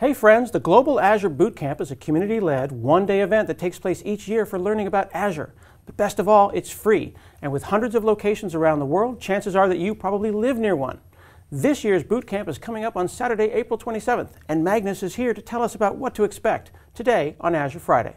Hey friends, the Global Azure Bootcamp is a community-led, one-day event that takes place each year for learning about Azure. But best of all, it's free. And with hundreds of locations around the world, chances are that you probably live near one. This year's bootcamp is coming up on Saturday, April 27th, and Magnus is here to tell us about what to expect today on Azure Friday.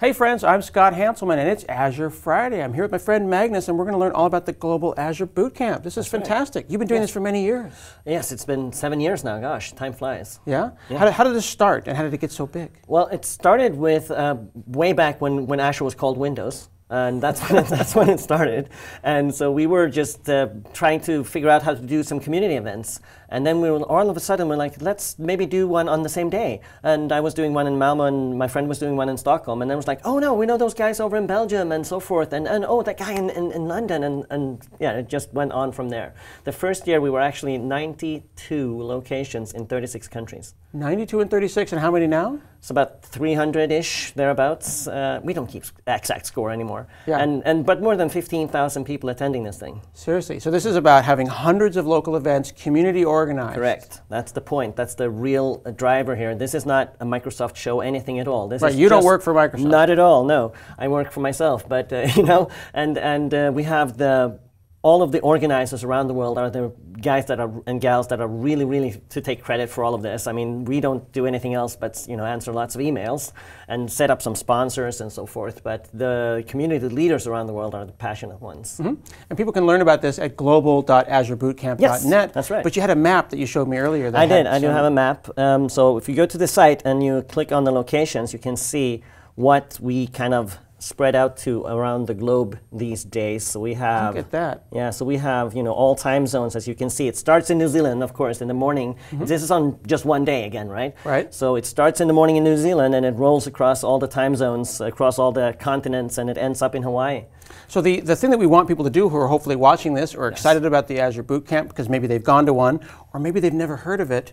Hey friends, I'm Scott Hanselman and it's Azure Friday. I'm here with my friend Magnus and we're going to learn all about the Global Azure Bootcamp. This is That's fantastic. Right. You've been doing this for many years. Yes, it's been seven years now. Gosh, time flies. Yeah? yeah. How, did, how, did, this start and how did it get so big? Well, it started with uh, way back when, when Azure was called Windows and that's when it, that's when it started. And so we were just uh, trying to figure out how to do some community events. And then we were all of a sudden we're like, let's maybe do one on the same day. And I was doing one in Malmo, and my friend was doing one in Stockholm. And then was like, oh no, we know those guys over in Belgium and so forth. And, and oh, that guy in, in, in London. And, and yeah, it just went on from there. The first year we were actually 92 locations in 36 countries. 92 and 36, and how many now? It's about 300-ish, thereabouts. Uh, we don't keep exact score anymore. Yeah. And, and, but more than 15,000 people attending this thing. Seriously. So this is about having hundreds of local events, community organized. Correct. That's the point. That's the real uh, driver here. This is not a Microsoft show, anything at all. This right, you don't work for Microsoft. Not at all, no. I work for myself. But, uh, you know, and, and uh, we have the all of the organizers around the world are the guys that are and gals that are really, really to take credit for all of this. I mean, we don't do anything else but you know answer lots of emails and set up some sponsors and so forth. But the community leaders around the world are the passionate ones. Mm-hmm. And people can learn about this at global.azurebootcamp.net. Yes, that's right. But you had a map that you showed me earlier. That I did. I do have a map. Um, so if you go to the site and you click on the locations, you can see what we kind of spread out to around the globe these days. So we have look at that. Yeah, so we have you know all time zones as you can see. It starts in New Zealand, of course, in the morning. Mm-hmm. This is on just one day again, right? Right. So it starts in the morning in New Zealand and it rolls across all the time zones, across all the continents, and it ends up in Hawaii. So the, the thing that we want people to do who are hopefully watching this or yes. excited about the Azure Bootcamp because maybe they've gone to one or maybe they've never heard of it,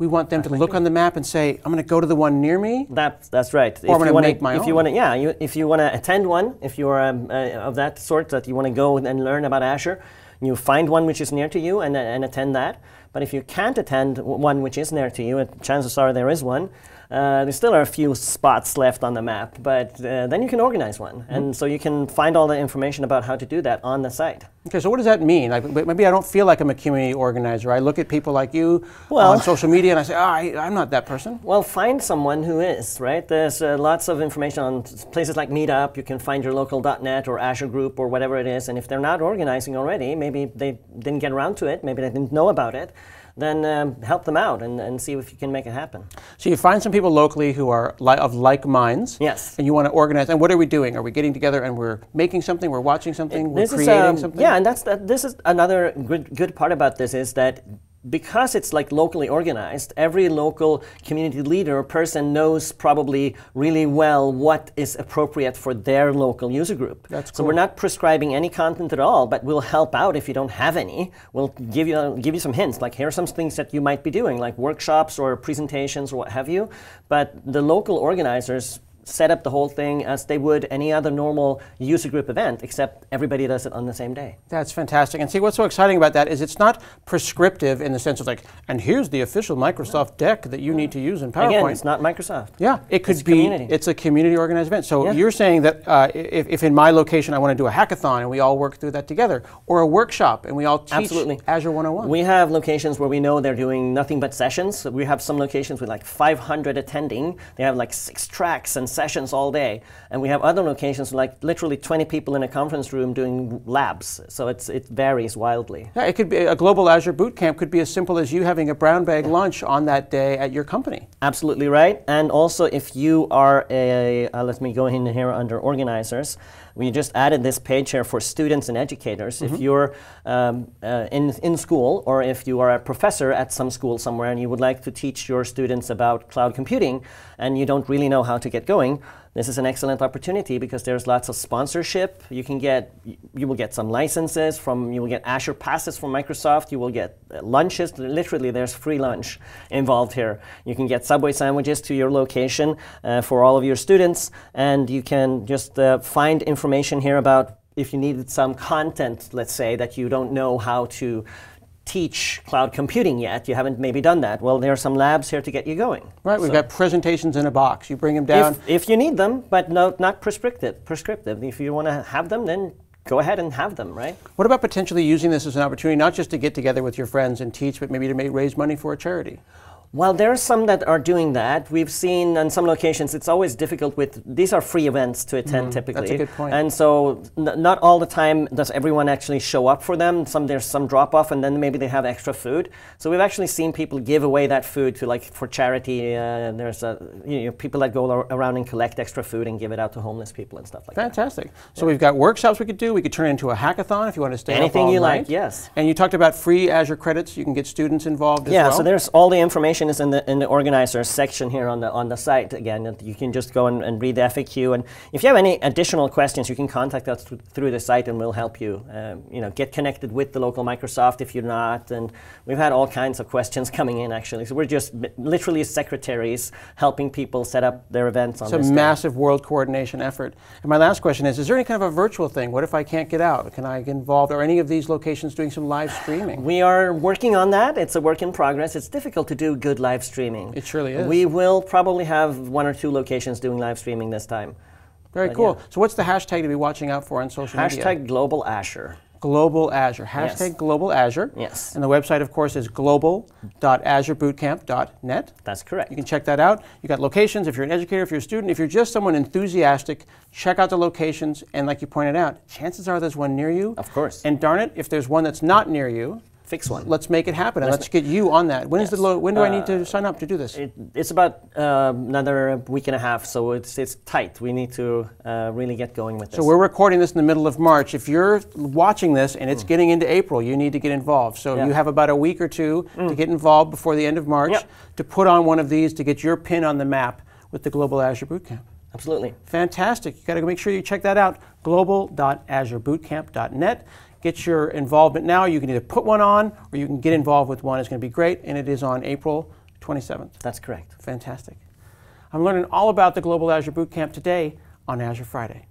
we want them to look on the map and say, I'm going to go to the one near me. That, that's right. Or if I'm going to make my if own. You wanna, yeah, you, if you want to attend one, if you are um, uh, of that sort that you want to go and learn about Azure, you find one which is near to you and, uh, and attend that. But if you can't attend one which is near to you, chances are there is one, uh, there still are a few spots left on the map, but uh, then you can organize one. Mm-hmm. And so you can find all the information about how to do that on the site. Okay, so what does that mean? Like, maybe I don't feel like I'm a community organizer. I look at people like you well, on social media and I say, oh, I, am not that person. Well, find someone who is, right? There's uh, lots of information on places like Meetup. You can find your local .NET or Azure group or whatever it is. And if they're not organizing already, maybe they didn't get around to it, maybe they didn't know about it then um, help them out and, and see if you can make it happen. So you find some people locally who are li of like minds. Yes. And you want to organize. And what are we doing? Are we getting together and we're making something? We're watching something? It, we're creating is, um, something? Yeah, and that's that, this is another good good part about this is that because it's like locally organized, every local community leader or person knows probably really well what is appropriate for their local user group. That's cool. So we're not prescribing any content at all, but we'll help out if you don't have any. We'll give you uh, give you some hints, like here are some things that you might be doing, like workshops or presentations or what have you. But the local organizers set up the whole thing as they would any other normal user group event, except everybody does it on the same day. That's fantastic. And see, what's so exciting about that is it's not prescriptive in the sense of like, and here's the official Microsoft deck that you need to use in PowerPoint. Again, it's not Microsoft. Yeah, it could it's be. Community. It's a community organized event. So yeah. you're saying that uh, if, if in my location I want to do a hackathon and we all work through that together, or a workshop and we all teach Absolutely. Azure 101. We have locations where we know they're doing nothing but sessions. We have some locations with like 500 attending. They have like six tracks and sessions all day. And we have other locations like literally 20 people in a conference room doing labs. So it's, it varies wildly. Yeah, it could be a global Azure boot camp could be as simple as you having a brown bag lunch on that day at your company. Absolutely right. And also if you are a, uh, let me go in here under organizers, we just added this page here for students and educators. Mm -hmm. If mm-hmm. you're um, uh, in, in school or if you are a professor at some school somewhere and you would like to teach your students about cloud computing and you don't really know how to get going, this is an excellent opportunity because there's lots of sponsorship. You can get, you will get some licenses from, you will get Azure passes from Microsoft. You will get uh, lunches. Literally, there's free lunch involved here. You can get Subway sandwiches to your location uh, for all of your students, and you can just uh, find information here about if you needed some content, let's say, that you don't know how to teach cloud computing yet, you haven't maybe done that, well, there are some labs here to get you going. Right, we've got presentations in a box. You bring them down. If, if you need them, but no, not prescriptive. Prescriptive. If you want to have them, then go ahead and have them, right? what about potentially using this as an opportunity, not just to get together with your friends and teach, but maybe to raise money for a charity? Well, there are some that are doing that. We've seen on some locations it's always difficult with these are free events to attend typically. Mm-hmm. good point. And so n- not all the time does everyone actually show up for them. Some there's some drop off, and then maybe they have extra food. So we've actually seen people give away that food to like for charity. Uh, there's a, you know, people that go ar- around and collect extra food and give it out to homeless people and stuff like that. Fantastic. So we've got workshops we could do. We could turn it into a hackathon if you want to stay Anything you night. like, yes. And you talked about free Azure credits. You can get students involved as Yeah, well. so there's all the information is in the in the organizers section here on the on the site. Again, you can just go and, and read the FAQ. And if you have any additional questions, you can contact us th- through the site, and we'll help you. Um, you know, get connected with the local Microsoft if you're not. And we've had all kinds of questions coming in actually. So we're just literally secretaries helping people set up their events on It's a this. day. massive world coordination effort. And my last question is Is there any kind of a virtual thing? What if I can't get out? Can I get involved? Are any of these locations doing some live streaming? We are working on that. It's a work in progress. It's difficult to do good live streaming. It surely is. We will probably have one or two locations doing live streaming this time. Very but cool. yeah. so, what's the hashtag to be watching out for on social media? Hashtag Global Azure. Global Azure. Hashtag Yes. Global Azure. Yes. And the website, of course, is global.azurebootcamp.net. That's correct. You can check that out. You got locations if you're an educator, if you're a student, if you're just someone enthusiastic, check out the locations. And like you pointed out, chances are there's one near you. Of course. And darn it, if there's one that's not near you, Fix one. let's make it happen and let's get you on that. When is the Yes. when do I need to sign up to do this? It, it's about um another week and a half, so it's, it's tight. We need to uh, really get going with this. So we're recording this in the middle of March. If you're watching this and it's getting into April, you need to get involved. So Mm. Yeah. Mm. you have about a week or two to get involved before the end of March Yep. to put on one of these to get your pin on the map with the Global Azure Bootcamp. Absolutely. Fantastic. You got to make sure you check that out. Global.azurebootcamp.net. Get your involvement now. You can either put one on or you can get involved with one. It's going to be great, and it is on April 27th. That's correct. Fantastic. I'm learning all about the Global Azure Bootcamp today on Azure Friday.